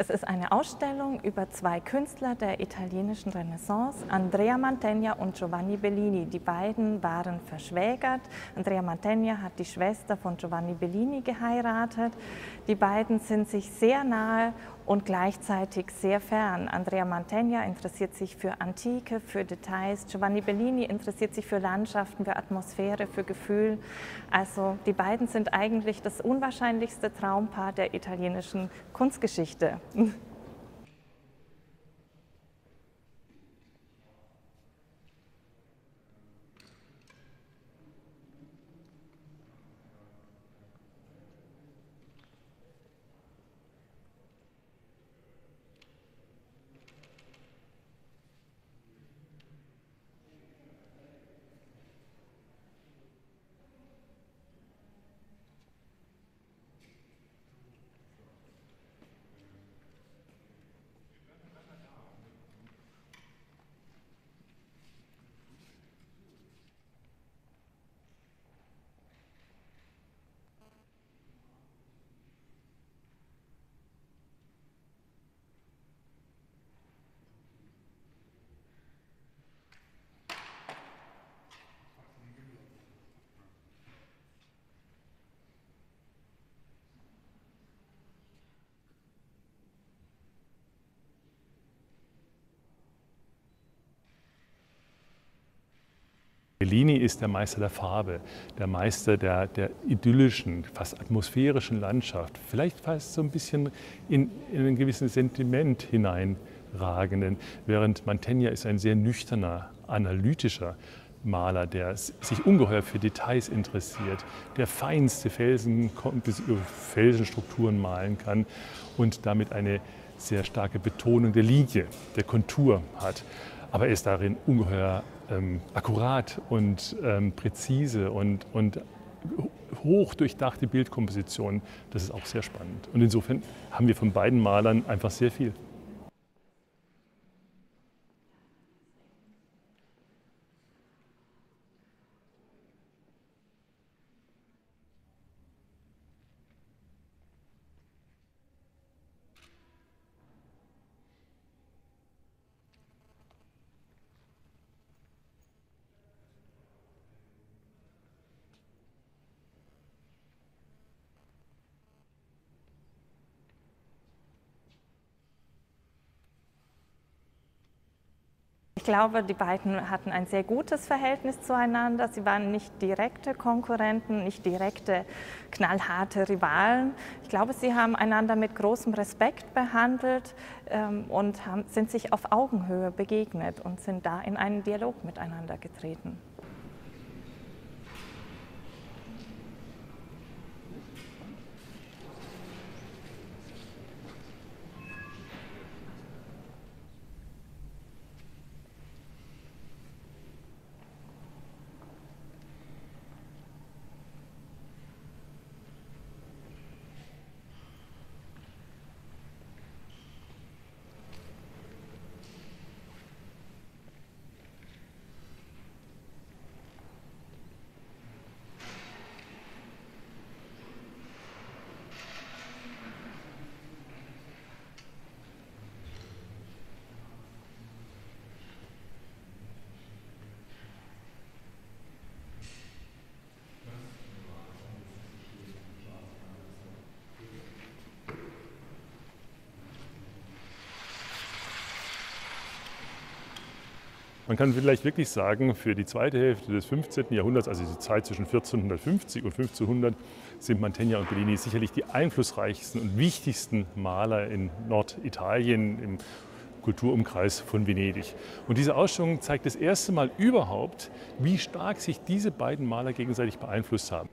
Es ist eine Ausstellung über zwei Künstler der italienischen Renaissance, Andrea Mantegna und Giovanni Bellini. Die beiden waren verschwägert. Andrea Mantegna hat die Schwester von Giovanni Bellini geheiratet. Die beiden sind sich sehr nahe und gleichzeitig sehr fern. Andrea Mantegna interessiert sich für Antike, für Details. Giovanni Bellini interessiert sich für Landschaften, für Atmosphäre, für Gefühl. Also die beiden sind eigentlich das unwahrscheinlichste Traumpaar der italienischen Kunstgeschichte. Bellini ist der Meister der Farbe, der Meister der, der idyllischen, fast atmosphärischen Landschaft, vielleicht fast so ein bisschen in, in ein gewisses Sentiment hineinragenden, während Mantegna ist ein sehr nüchterner, analytischer Maler, der sich ungeheuer für Details interessiert, der feinste Felsen, Felsenstrukturen malen kann und damit eine sehr starke Betonung der Linie, der Kontur hat. Aber er ist darin ungeheuer ähm, akkurat und ähm, präzise und, und hoch durchdachte Bildkomposition. Das ist auch sehr spannend. Und insofern haben wir von beiden Malern einfach sehr viel. Glaube, die beiden hatten ein sehr gutes Verhältnis zueinander. Sie waren nicht direkte Konkurrenten, nicht direkte knallharte Rivalen. Ich glaube, sie haben einander mit großem Respekt behandelt ähm, und haben, sind sich auf Augenhöhe begegnet und sind da in einen Dialog miteinander getreten. Man kann vielleicht wirklich sagen, für die zweite Hälfte des 15. Jahrhunderts, also die Zeit zwischen 1450 und 1500, sind Mantegna und Bellini sicherlich die einflussreichsten und wichtigsten Maler in Norditalien, im Kulturumkreis von Venedig. Und diese Ausstellung zeigt das erste Mal überhaupt, wie stark sich diese beiden Maler gegenseitig beeinflusst haben.